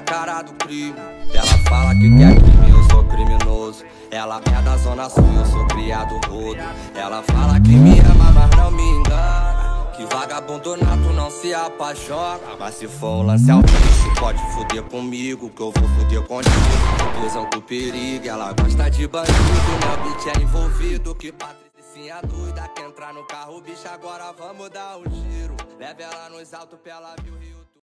cara do crime. Ela fala que quer crime, eu sou criminoso. Ela é da zona sul, eu sou criado rodo. Ela fala que me ama, mas não me engana. Que vagabundo nato não se apaixona. Mas se for um lance ao pode fuder comigo, que eu vou fuder contigo. Prisão com perigo, ela gosta de bandido. Meu beat é envolvido, que Patricinha doida. que entrar no carro, bicho, agora vamos dar um tiro. Leve ela nos altos pela viu. rio.